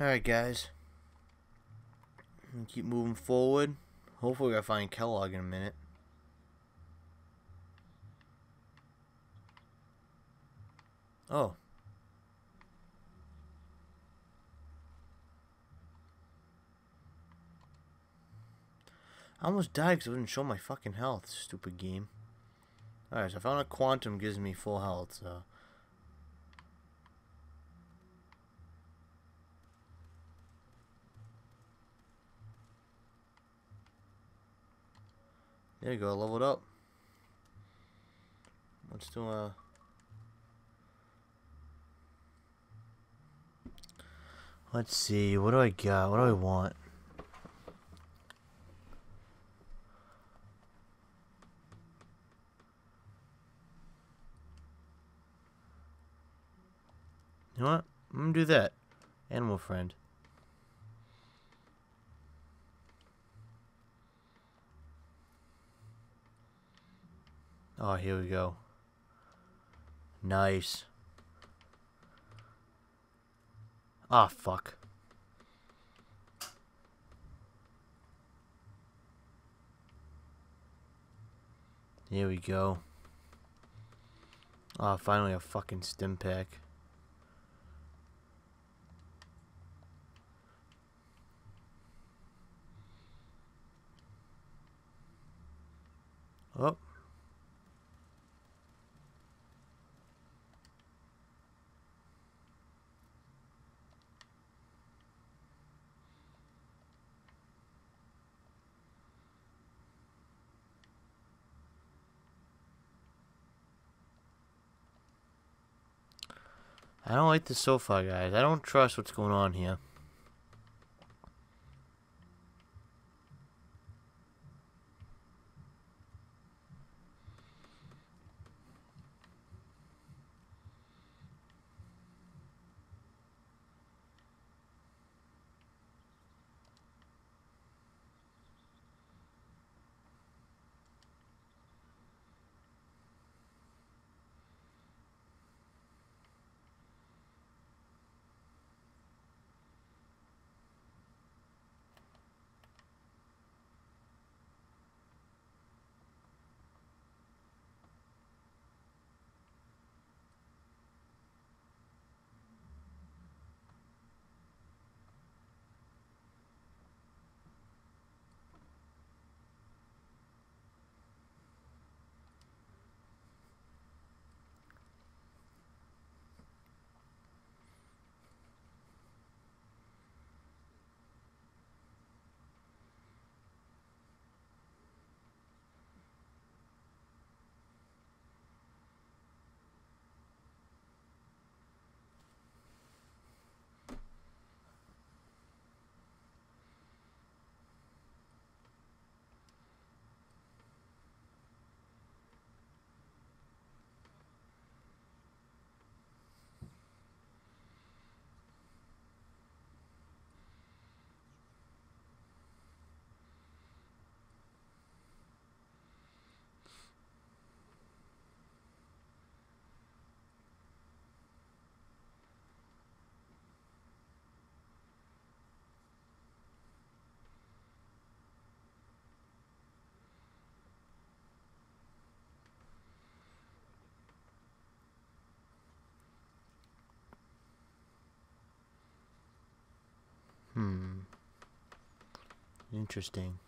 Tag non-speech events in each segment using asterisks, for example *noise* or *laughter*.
Alright, guys. Keep moving forward. Hopefully, I find Kellogg in a minute. Oh. I almost died because I didn't show my fucking health. Stupid game. Alright, so I found a quantum gives me full health, so... There you go, leveled up. Let's do a... Let's see, what do I got? What do I want? You know what? I'm gonna do that. Animal friend. Oh, here we go. Nice. Ah, oh, fuck. Here we go. Ah, oh, finally a fucking Stimpak. Oh. I don't like this so far, guys. I don't trust what's going on here. Hmm. Interesting.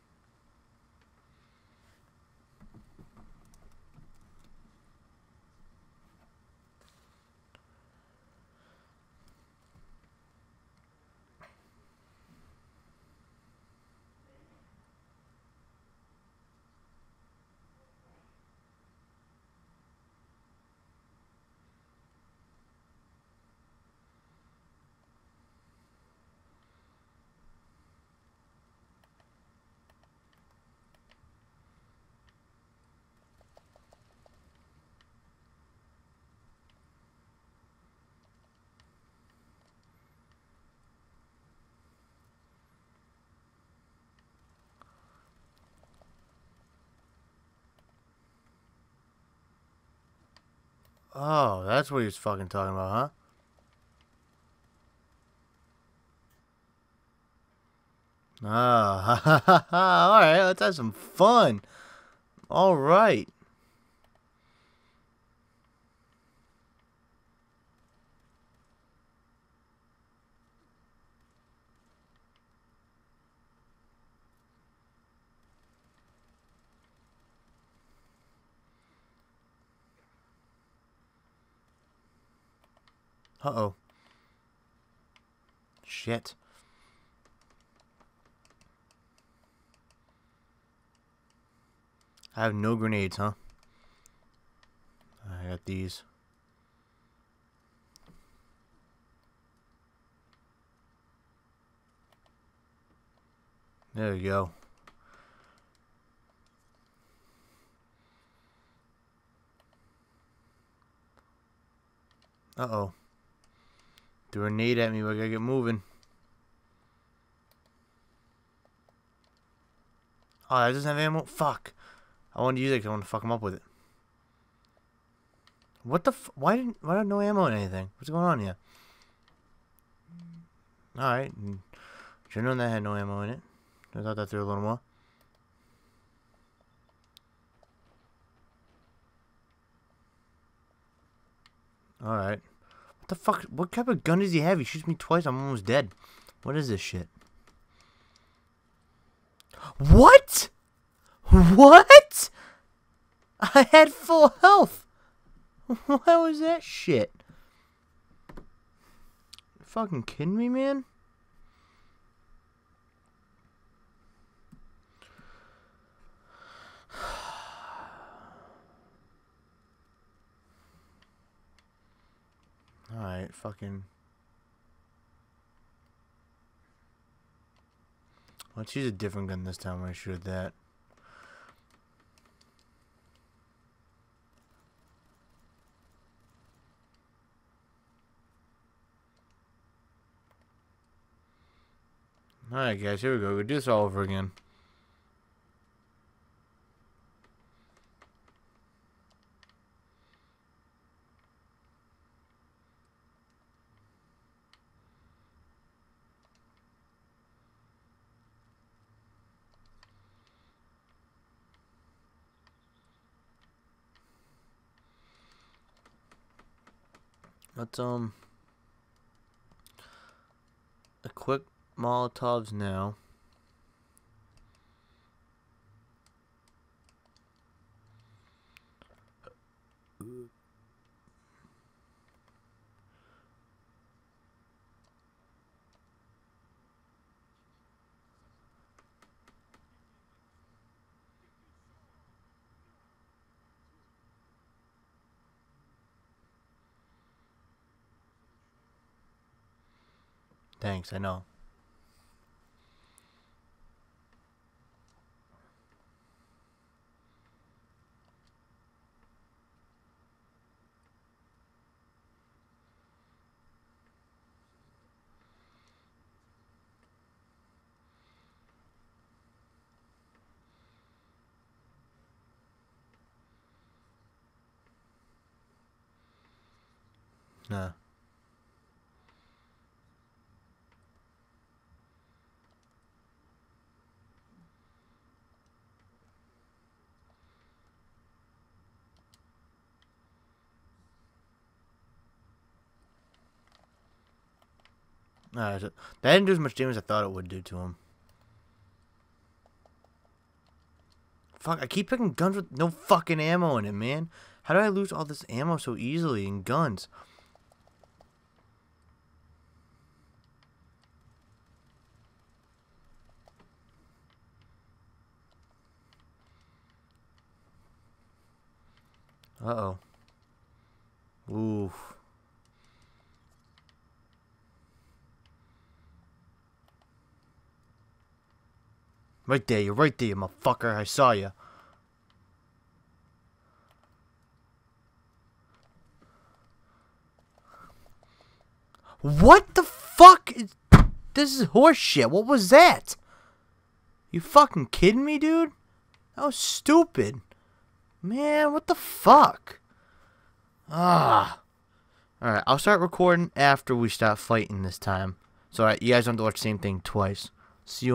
Oh, that's what he was fucking talking about, huh? Ah, *laughs* all right, let's have some fun. All right. Uh-oh. Shit. I have no grenades, huh? I got these. There we go. Uh-oh. Threw a nade at me, but I gotta get moving. Oh, that doesn't have ammo? Fuck. I wanted to use it because I want to fuck him up with it. What the f- Why didn't- why don't no ammo in anything? What's going on here? Alright. Should have known that had no ammo in it. I thought that threw a little more. Alright. What the fuck? What type of gun does he have? He shoots me twice, I'm almost dead. What is this shit? What? What? I had full health. *laughs* What was that shit? Fucking kidding me, man? Fucking. Let's use a different gun this time when I shoot that. Alright guys, here we go. We'll do this all over again. Let's um a quick Molotovs now. Thanks, I know. Nah. Nah, that didn't do as much damage as I thought it would do to him. Fuck, I keep picking guns with no fucking ammo in it, man. How do I lose all this ammo so easily in guns? Uh-oh. Oof. Right there, you're right there, you motherfucker. I saw you. What the fuck? Is, this is horseshit. What was that? You fucking kidding me, dude? That was stupid. Man, what the fuck? Ah. Alright, I'll start recording after we stop fighting this time. So you guys don't have to watch the same thing twice. See you